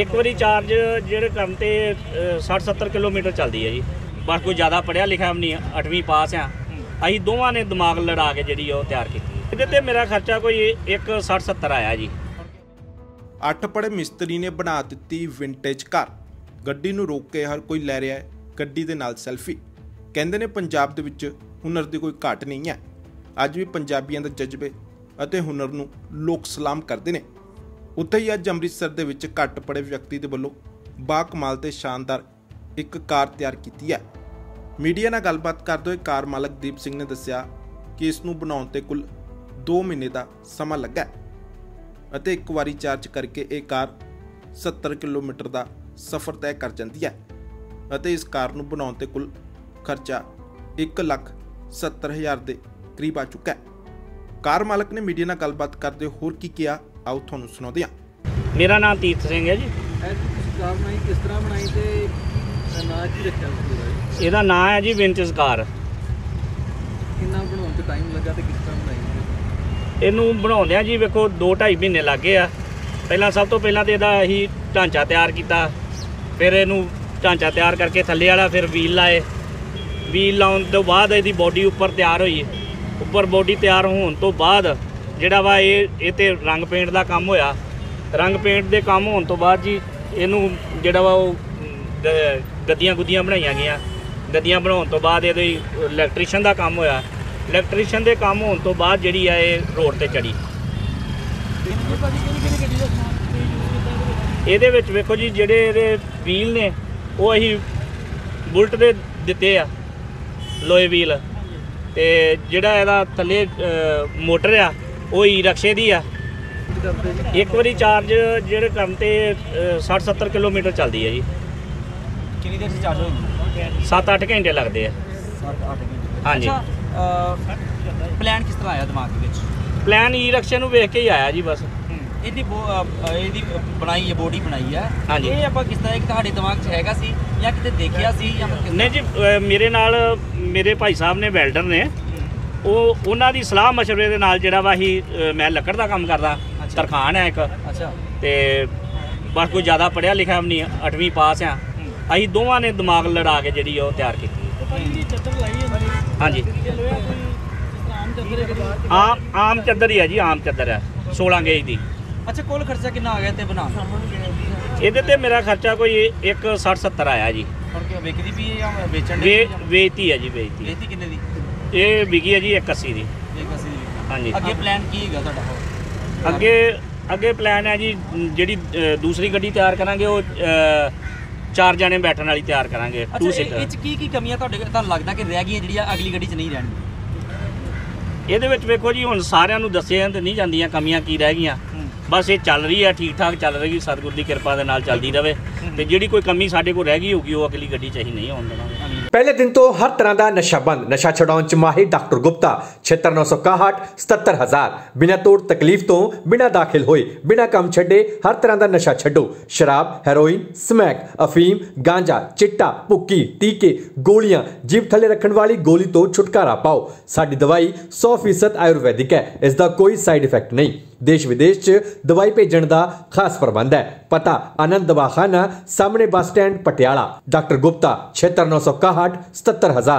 ਇੱਕ ਵਾਰੀ ਚਾਰਜ ਜਿਹੜੇ ਕੰਮ ਤੇ 60 70 ਕਿਲੋਮੀਟਰ ਚੱਲਦੀ ਹੈ ਜੀ। ਬਸ ਕੋਈ ਜ਼ਿਆਦਾ ਪੜਿਆ ਲਿਖਿਆ ਵੀ ਨਹੀਂ 8ਵੀਂ ਪਾਸ ਆ। ਅਸੀਂ ਦੋਵਾਂ ਨੇ ਦਿਮਾਗ ਲੜਾ ਕੇ ਜਿਹੜੀ ਉਹ ਤਿਆਰ ਕੀਤੀ। ਇਹਦੇ ਤੇ ਮੇਰਾ ਖਰਚਾ ਕੋਈ 1 60 70 ਆਇਆ ਜੀ। ਅੱਠ ਪੜੇ ਮਿਸਤਰੀ ਨੇ ਬਣਾ ਦਿੱਤੀ ਵਿੰਟੇਜ ਘਰ। ਗੱਡੀ ਨੂੰ ਰੋਕ ਕੇ ਹਰ ਕੋਈ ਲੈ ਰਿਹਾ ਹੈ, ਗੱਡੀ ਦੇ ਨਾਲ ਸੈਲਫੀ ਕਹਿੰਦੇ ਨੇ ਪੰਜਾਬ ਦੇ ਵਿੱਚ ਹੁਨਰ ਦੀ ਕੋਈ ਘਾਟ ਨਹੀਂ ਹੈ। ਅੱਜ ਵੀ ਪੰਜਾਬੀਆਂ ਦੇ ਜਜ਼ਬੇ ਅਤੇ ਹੁਨਰ ਨੂੰ ਲੋਕ ਸਲਾਮ ਕਰਦੇ ਨੇ। ਉੱਥੇ ਹੀ ਅੱਜ ਅੰਮ੍ਰਿਤਸਰ ਦੇ ਵਿੱਚ ਘੱਟ ਪੜੇ ਵਿਅਕਤੀ ਦੇ ਵੱਲੋਂ ਬਾ ਕਮਾਲ ਤੇ ਸ਼ਾਨਦਾਰ ਇੱਕ ਕਾਰ ਤਿਆਰ ਕੀਤੀ ਹੈ। ਮੀਡੀਆ ਨਾਲ ਗੱਲਬਾਤ ਕਰਦੇ ਹੋਏ ਕਾਰ ਮਾਲਕ ਦੀਪ ਸਿੰਘ ਨੇ ਦੱਸਿਆ ਕਿ ਇਸ ਨੂੰ ਬਣਾਉਣ ਤੇ ਕੁੱਲ 2 ਮਹੀਨੇ ਦਾ ਸਮਾਂ ਲੱਗਾ ਅਤੇ ਇੱਕ ਵਾਰੀ ਚਾਰਜ ਕਰਕੇ ਇਹ ਕਾਰ 70 ਕਿਲੋਮੀਟਰ ਦਾ ਸਫ਼ਰ ਤੈਅ ਕਰ ਜਾਂਦੀ ਹੈ ਅਤੇ ਇਸ ਕਾਰ ਨੂੰ ਬਣਾਉਣ ਤੇ ਕੁੱਲ ਖਰਚਾ 1 ਲੱਖ 70 ਹਜ਼ਾਰ ਦੇ ਕਰੀਬ ਆ ਚੁੱਕਾ ਹੈ। ਕਾਰ ਮਾਲਕ ਨੇ ਮੀਡੀਆ ਨਾਲ ਗੱਲਬਾਤ ਕਰਦੇ ਹੋਰ ਕੀ ਕਿਹਾ ਆਓ ਤੁਹਾਨੂੰ ਸੁਣਾਉਂਦੇ ਹਾਂ। ਮੇਰਾ ਨਾਮ ਤੀਰਥ ਸਿੰਘ ਹੈ ਜੀ। ਕਾਰ ਬਣਾਈ ਕਿਸ ਤਰ੍ਹਾਂ ਬਣਾਈ ਤੇ ਨਾਂ ਕੀ ਰੱਖਿਆ ਤੁਸੀਂ ਇਹਦਾ? ਇਹਦਾ ਨਾਮ ਹੈ ਜੀ ਵਿੰਟੇਜ ਕਾਰ ਕਿੰਨਾ ਬਣਾਉਣ ਤੇ ਟਾਈਮ ਲੱਗਾ ਤੇ ਕਿਸ ਤਰ੍ਹਾਂ ਬਣਾਈ ਇਹਨੂੰ ਬਣਾਉਂਦਿਆਂ ਜੀ ਵੇਖੋ 2.5 ਮਹੀਨੇ ਲੱਗੇ ਆ। ਪਹਿਲਾਂ ਸਭ ਤੋਂ ਪਹਿਲਾਂ ਤੇ ਇਹਦਾ ਅਸੀਂ ਢਾਂਚਾ ਤਿਆਰ ਕੀਤਾ। ਫਿਰ ਇਹਨੂੰ ਢਾਂਚਾ ਤਿਆਰ ਕਰਕੇ ਥੱਲੇ ਵਾਲਾ ਫਿਰ ਵੀਲ ਲਾਏ। ਵੀਲ ਲਾਉਣ ਤੋਂ ਬਾਅਦ ਇਹਦੀ ਬੋਡੀ ਉੱਪਰ ਤਿਆਰ ਹੋਈ। ਉੱਪਰ ਬੋਡੀ ਤਿਆਰ ਹੋਣ ਤੋਂ ਬਾਅਦ ਜਿਹੜਾ ਵਾ ਇਹ ਇਹ ਤੇ ਰੰਗ ਪੇਂਟ ਦਾ ਕੰਮ ਹੋਇਆ। ਰੰਗ ਪੇਂਟ ਦੇ ਕੰਮ ਹੋਣ ਤੋਂ ਬਾਅਦ ਜੀ ਇਹਨੂੰ ਜਿਹੜਾ ਵਾ ਉਹ ਗ- ਗੱਦੀਆਂ ਗੁੱਦੀਆਂ ਬਣਾਈਆਂ ਗਈਆਂ। ਗੱਦੀਆਂ ਬਣਾਉਣ ਤੋਂ ਬਾਅਦ ਇਹਦੇ ਇਲੈਕਟ੍ਰੀਸ਼ੀਅਨ ਦਾ ਕੰਮ ਹੋਇਆ। ਇਲੈਕਟ੍ਰੀਸ਼ੀਅਨ ਦੇ ਕੰਮ ਹੋਣ ਤੋਂ ਬਾਅਦ ਜਿਹੜੀ ਆ ਇਹ ਰੋਡ ਤੇ ਚੜੀ ਇਹਦੇ ਵਿੱਚ ਵੇਖੋ ਜੀ, ਜਿਹੜੇ ਇਹਦੇ ਵੀਲ ਨੇ, ਉਹ ਅਸੀਂ ਬੁਲਟ ਦੇ ਦਿੱਤੇ ਆ, ਲੋਹੇ ਵੀਲ। ਤੇ ਜਿਹੜਾ ਇਹਦਾ ਥੱਲੇ ਮੋਟਰ ਆ ਉਹ ਈ ਰਕਸ਼ੇ ਦੀ ਆ। ਇੱਕ ਵਾਰੀ ਚਾਰਜ ਜਿਹੜੇ ਕੰਮ ਤੇ 60 70 ਕਿਲੋਮੀਟਰ ਚੱਲਦੀ ਹੈ ਜੀ। ਕਿੰਨੀ ਦੇਰ ਚ ਚਾਰਜ ਹੋਈ 7-8 ਘੰਟੇ ਲੱਗਦੇ ਆ। 7 8 ਘੰਟੇ। ਹਾਂਜੀ। ਪਲਾਨ ਕਿਸ ਤਰ੍ਹਾਂ ਆਇਆ ਦਿਮਾਗ ਦੇ ਵਿੱਚ? ਪਲਾਨ ਈ ਰਕਸ਼ੇ ਨੂੰ ਵੇਖ ਕੇ ਹੀ ਆਇਆ ਜੀ ਬਸ। ਇਹਦੀ ਇਹਦੀ ਬਣਾਈ ਹੈ ਬੋਡੀ ਬਣਾਈ ਹੈ। ਹਾਂਜੀ। ਇਹ ਆਪਾਂ ਕਿਸ ਤਰ੍ਹਾਂ ਇੱਕ ਤੁਹਾਡੇ ਦਿਮਾਗ 'ਚ ਹੈਗਾ ਸੀ ਜਾਂ ਕਿਤੇ ਦੇਖਿਆ ਸੀ ਜਾਂ ਨਹੀਂ ਜੀ ਮੇਰੇ ਨਾਲ ਮੇਰੇ ਭਾਈ ਸਾਹਿਬ ਨੇ ਵੈਲਡਰ ਨੇ ਉਹ ਉਹਨਾਂ ਦੀ ਸਲਾਹ مشਵਰੇ ਦੇ ਨਾਲ ਜਿਹੜਾ ਵਾ ਅ, ਮੈਂ ਲੱਕੜ ਦਾ ਕੰਮ ਕਰਦਾ। ਤਰਖਾਨ ਹੈ ਇੱਕ। ਅੱਛਾ। ਤੇ ਬਸ ਕੋਈ ਜ਼ਿਆਦਾ ਪੜਿਆ ਲਿਖਿਆ ਵੀ ਨਹੀਂ 8ਵੀਂ ਪਾਸ ਆ। ਅਸੀਂ ਦੋਵਾਂ ਨੇ ਦਿਮਾਗ ਲੜਾ ਕੇ ਜਿਹੜੀ ਉਹ ਤਿਆਰ ਕੀਤੀ। ਹਾਂਜੀ। ਆਮ ਆਮ ਚੱਦਰ ਹੀ ਹੈ ਜੀ ਆਮ ਚੱਦਰ ਹੈ 16 ਗੇਜ ਦੀ। ਅੱਛਾ ਕੁੱਲ ਖਰਚਾ ਕਿੰਨਾ ਆ ਗਿਆ ਤੇ ਬਣਾ ਇਹਦੇ ਤੇ ਮੇਰਾ ਖਰਚਾ ਕੋਈ 1 60 70 ਆਇਆ ਜੀ। ਹੁਣ ਕਿ ਵਿਕਦੀ ਵੀ ਹੈ ਜਾਂ ਵੇਚਣ ਦੀ ਵੇ ਵੇਚਤੀ ਹੈ ਜੀ ਵੇਚਤੀ। ਵੇਚਦੀ ਕਿੰਨੇ ਦੀ? ਇਹ ਵਿਕੀ ਹੈ ਜੀ 180 ਦੀ। ਇੱਕ ਅਸੀਂ ਦੀ ਵਿਕਦੀ। ਹਾਂਜੀ। ਅੱਗੇ ਪਲਾਨ ਕੀ ਹੈਗਾ ਤੁਹਾਡਾ ਹੋਰ? ਅੱਗੇ ਅੱਗੇ ਪਲਾਨ ਹੈ ਜੀ ਜਿਹੜੀ ਅ, ਦੂਸਰੀ ਗੱਡੀ ਤਿਆਰ ਕਰਾਂਗੇ ਉਹ ਅ, ਚਾਰ ਜਣੇ ਬੈਠਣ ਵਾਲੀ ਤਿਆਰ ਕਰਾਂਗੇ ਅੱਛਾ 2 ਇਹ ਸੀਟਰ ਇਹ 'ਚ ਕੀ ਕੀ ਕਮੀਆਂ ਤੁਹਾਡੇ ਤੁਹਾਨੂੰ ਲੱਗਦਾ ਕਿ ਰਹਿ ਗਈਆਂ ਜਿਹੜੀਆਂ ਅਗਲੀ ਗੱਡੀ 'ਚ ਨਹੀਂ ਰਹਿਣਗੀਆਂ? ਇਹਦੇ ਵਿੱਚ ਵੇਖੋ ਜੀ ਹੁਣ ਸਾਰਿਆਂ ਨੂੰ ਦੱਸਿਆ ਤੇ ਨਹੀਂ ਜਾਂਦੀਆਂ ਕਮੀਆਂ ਕੀ ਰਹਿ ਗਈਆਂ। ਬਸ ਇਹ ਚੱਲ ਰਹੀ ਹੈ ਠੀਕ ਠਾਕ ਚੱਲ ਰਹੀ ਸਤਿਗੁਰ ਦੀ ਕਿਰਪਾ ਦੇ ਨਾਲ ਚੱਲਦੀ ਰਵੇ। ਤੇ ਜਿਹੜੀ ਕੋਈ ਕਮੀ ਸਾਡੇ ਕੋਲ ਰਹਿ ਗਈ ਹੋਊਗੀ, ਉਹ ਅਗਲੀ ਗੱਡੀ 'ਚ ਅਸੀਂ ਨਹੀਂ ਆਉਣ ਦੇਵਾਂਗੇ। ਪਹਿਲੇ ਦਿਨ ਤੋਂ ਹਰ ਤਰ੍ਹਾਂ ਦਾ ਨਸ਼ਾ ਬੰਦ। ਨਸ਼ਾ ਛਡਾਉਣ ਚ ਮਾਹਿਰ ਡਾਕਟਰ ਗੁਪਤਾ 76961 77000 ਬਿਨਾਂ ਤੋੜ ਤਕਲੀਫ ਤੋਂ ਬਿਨਾਂ ਦਾਖਲ ਹੋਏ, ਬਿਨਾਂ ਕੰਮ ਛੱਡੇ ਹਰ ਤਰ੍ਹਾਂ ਦਾ ਨਸ਼ਾ ਛੱਡੋ। ਸ਼ਰਾਬ, ਹੈਰੋਇਨ, ਸਮੈਕ, ਅਫੀਮ, ਗਾਂਜਾ, ਚਿੱਟਾ, ਭੁੱਕੀ, ਟੀਕੇ, ਗੋਲੀਆਂ, ਜੀਭ ਥੱਲੇ ਰੱਖਣ ਵਾਲੀ ਗੋਲੀ ਤੋਂ ਛੁਟਕਾਰਾ ਪਾਓ। ਸਾਡੀ ਦਵਾਈ 100% ਆਯੁਰਵੈਦਿਕ ਹੈ। ਇਸ ਦਾ ਕੋਈ ਸਾਈਡ ਇਫੈਕਟ ਨਹੀਂ। ਦੇਸ਼ ਵਿਦੇਸ਼ 'ਚ ਦਵਾਈ ਭੇਜਣ ਦਾ ਖਾਸ ਪ੍ਰਬੰਧ ਹੈ। ਪਤਾ ਆਨੰਦ ਦਵਾਖਾਨਾ, ਸਾਹਮਣੇ bus stand, Patiala. Doctor Gupta 76961 77000